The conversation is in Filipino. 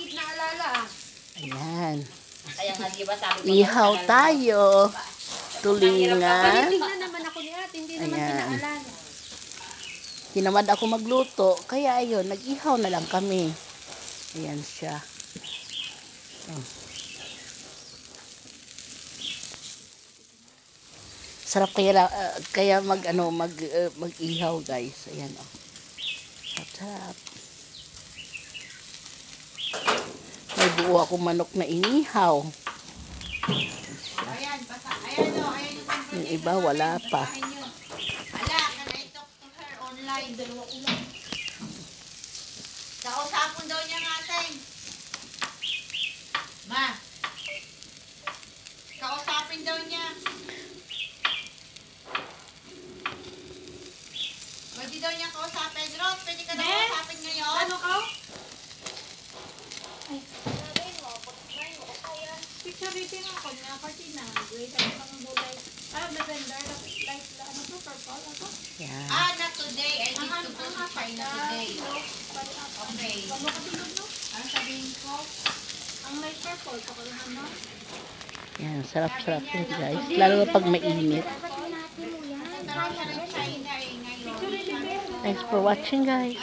maliit na alala ah. Ayan. Kaya nga, di ba sabi ko, Ihaw tayo. Tulingan. Panitignan naman ako ni ate, hindi naman Ayan. pinaalala. Tinamad ako magluto. Kaya ayun, nag-ihaw na lang kami. Ayan siya. Oh. Sarap kaya ah, kaya mag ano mag uh, mag-ihaw guys. Ayan oh. Sarap, sarap. May buo ako manok na inihaw. Ayan, basta, ayan o, ayan yung. Yung iba wala pa. Ala, can I talk to her online? Dalawa ko lang. Kausapon daw niya nga, Seng. Ma. Kausapin daw niya. Pwede daw niya kausapin. Rose, pwede ka daw kausapin ngayon? Ano ka? Ako niya, Martina. Wait, ano ka ng bulay? Ah, lavender, light, ano to, purple, ano? Ayan. Ah, not today. I Ang need ang to ang apat China na, today. Pari apat. Okay. Mo kasunod, no? Ano sabihin ko? Ang light purple, pakalan ano? Ayan, sarap-sarap yun guys. Lalo na pag mainit. Eh. Thanks for watching guys.